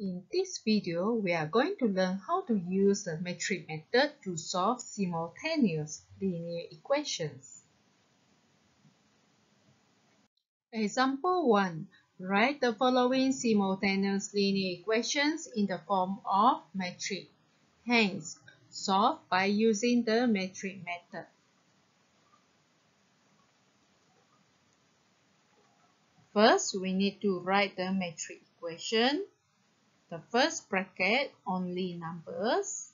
In this video, we are going to learn how to use the matrix method to solve simultaneous linear equations. Example 1. Write the following simultaneous linear equations in the form of matrix. Hence, solve by using the matrix method. First, we need to write the matrix equation the first bracket only numbers.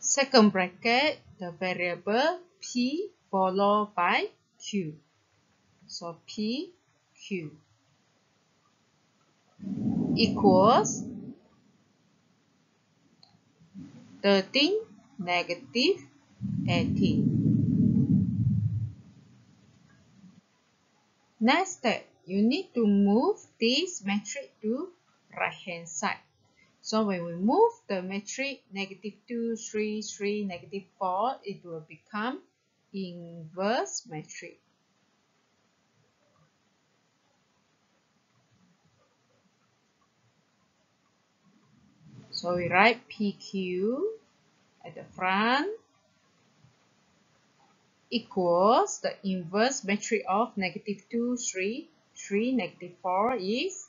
Second bracket, the variable p followed by q. So p, q equals 13 negative 18. Next step, you need to move this matrix to right hand side. So when we move the matrix negative 2, 3, 3, negative 4, it will become inverse matrix. So we write PQ at the front equals the inverse matrix of negative 2, 3, 3, negative 4 is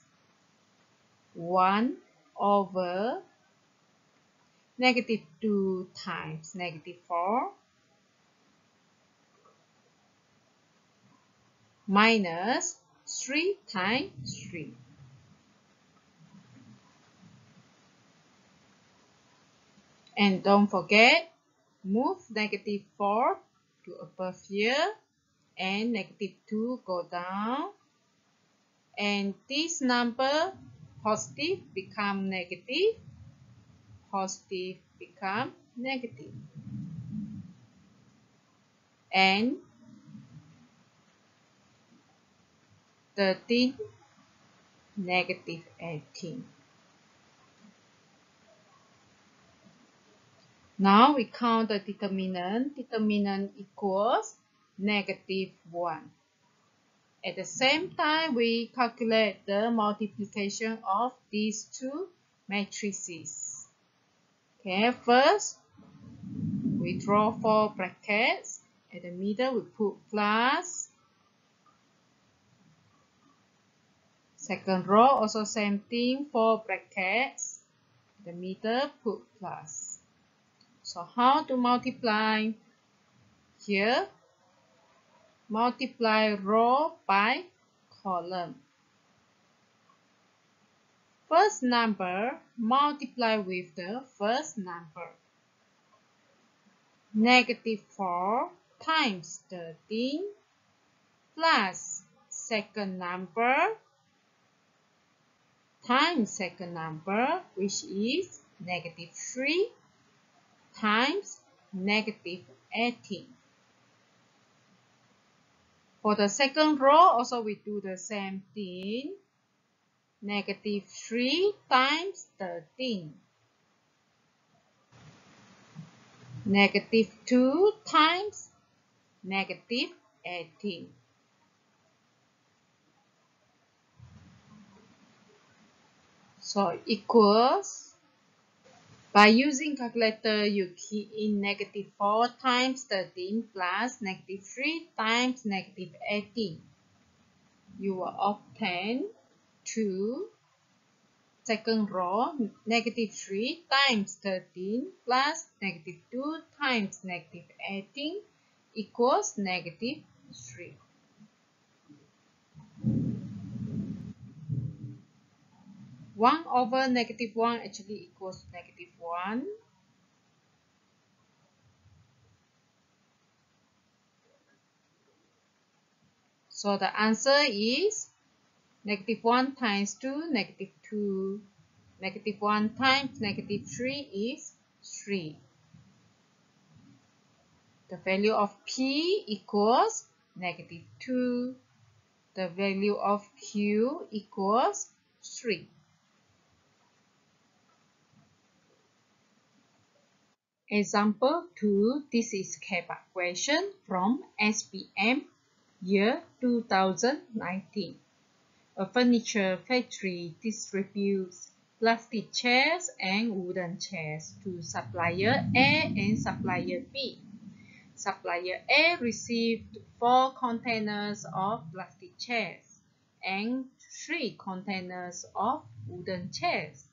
1 over negative 2 times negative 4 minus 3 times 3. And don't forget, move negative 4 to above here and negative 2 go down. And this number positive become negative. Positive become negative. And 13 negative 18 Now we count the determinant. Determinant equals negative 1. At the same time, we calculate the multiplication of these two matrices. Okay, first, we draw four brackets. At the middle, we put plus. Second row, also same thing, four brackets. At the middle, put plus. So how to multiply? Here, multiply row by column. First number multiply with the first number. Negative 4 times 13 plus second number times second number which is negative 3 times negative 18. For the second row, also we do the same thing. Negative 3 times 13. Negative 2 times negative 18. So equals by using calculator, you key in negative 4 times 13 plus negative 3 times negative 18. You will obtain 2 second row negative 3 times 13 plus negative 2 times negative 18 equals negative 3. 1 over negative 1 actually equals negative 1. So the answer is negative 1 times 2, negative 2. Negative 1 times negative 3 is 3. The value of P equals negative 2. The value of Q equals 3. Example 2. This is KBAT question from SPM year 2019. A furniture factory distributes plastic chairs and wooden chairs to supplier A and supplier B. Supplier A received 4 containers of plastic chairs and 3 containers of wooden chairs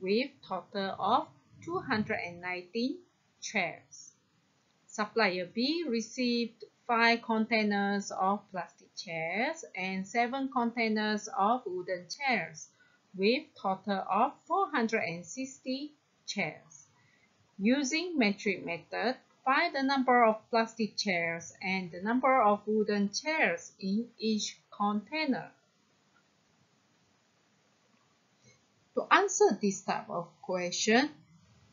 with total of 219 chairs. Supplier B received 5 containers of plastic chairs and 7 containers of wooden chairs with total of 460 chairs. Using matrix method, find the number of plastic chairs and the number of wooden chairs in each container. To answer this type of question,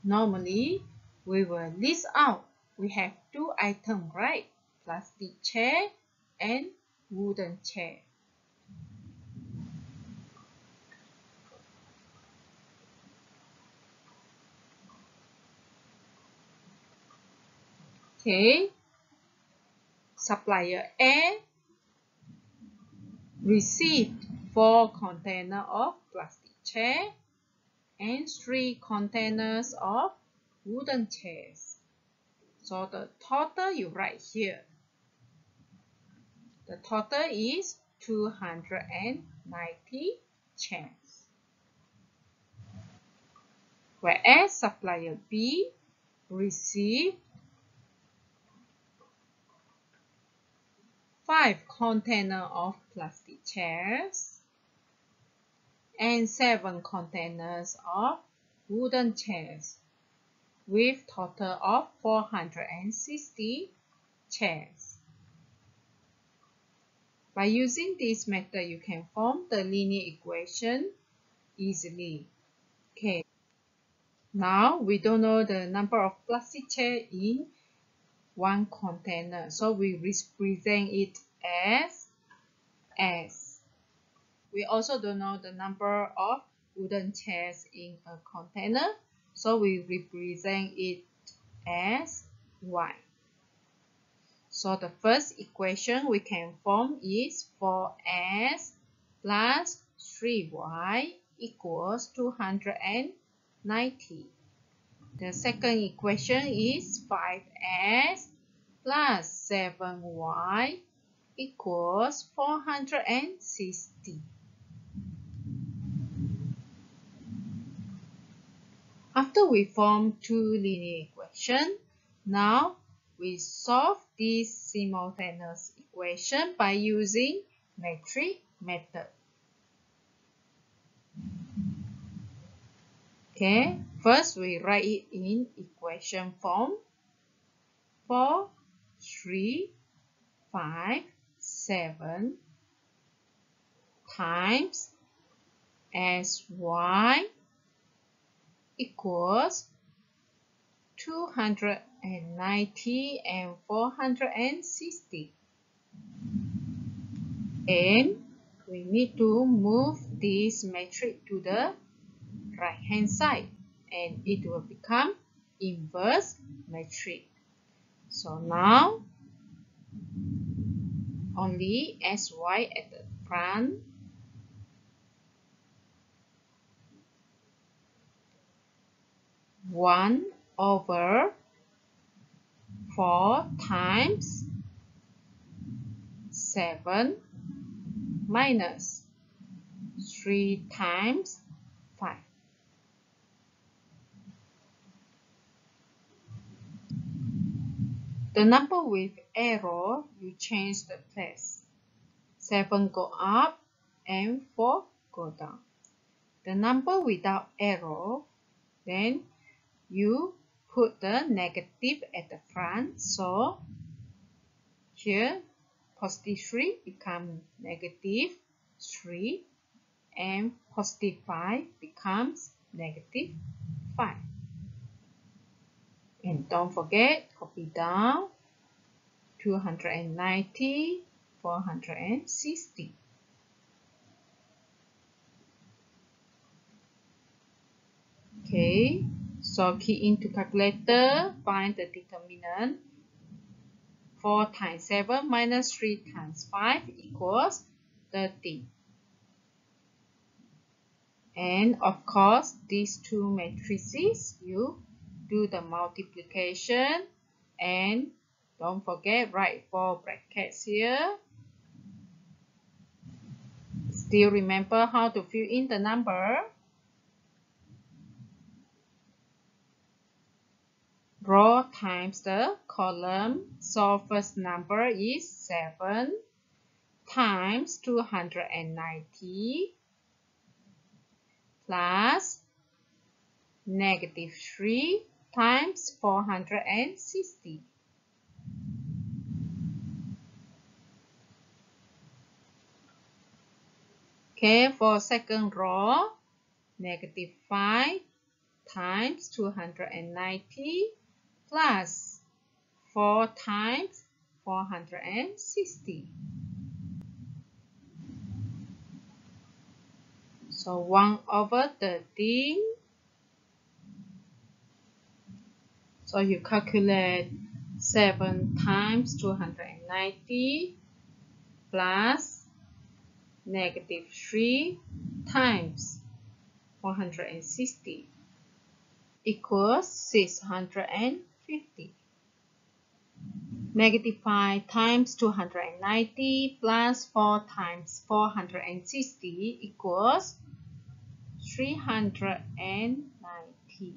normally we will list out. We have two items, right? Plastic chair and wooden chair. Okay. Supplier A received four container of plastic chair and three containers of wooden chairs. So the total you write here. The total is 290 chairs. Whereas supplier B received 5 container of plastic chairs and 7 containers of wooden chairs with total of 460 chairs. By using this method, you can form the linear equation easily. Okay. Now, we don't know the number of plastic chair in one container. So, we represent it as S. We also don't know the number of wooden chairs in a container, so we represent it as y. So the first equation we can form is 4s plus 3y equals 290. The second equation is 5s plus 7y equals 460. After we form two linear equations, now we solve this simultaneous equation by using matrix method. Okay, first we write it in equation form. 4, 3, 5, 7 times sy equals 290 and 460 and we need to move this matrix to the right hand side and it will become inverse matrix. So now only sy at the front 1 over 4 times 7 minus 3 times 5. The number with arrow, you change the place. 7 go up and 4 go down. The number without arrow, then you put the negative at the front. So here positive 3 become negative 3 and positive 5 becomes negative 5 and don't forget copy down 290 460 okay So key into calculator, find the determinant. 4 times 7 minus 3 times 5 equals 30. And of course, these two matrices, you do the multiplication and don't forget write four brackets here. Still remember how to fill in the number? row times the column. So first number is 7 times 290 plus negative 3 times 460. Okay, for second row, negative 5 times 290 plus 4 times 460. So 1 over 13. So you calculate 7 times 290 plus negative 3 times 460 equals 650. 50. Negative 5 times 290 plus 4 times 460 equals 390.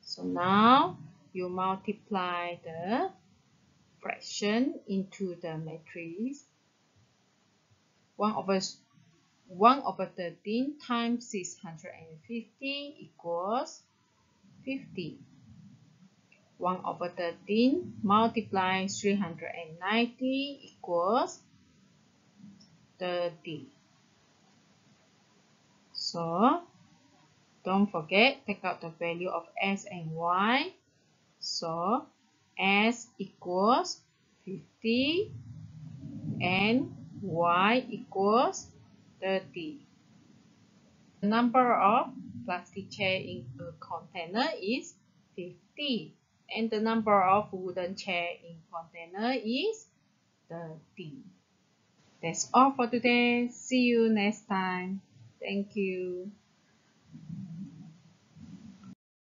So now you multiply the fraction into the matrix. 1 over 1 over 13 times 650 equals 50. 1 over 13 multiply 390 equals 30. So, don't forget, take out the value of s and y. So, s equals 50 and y equals 30. The number of plastic chair in a container is 50 and the number of wooden chair in container is 30. That's all for today. See you next time. Thank you.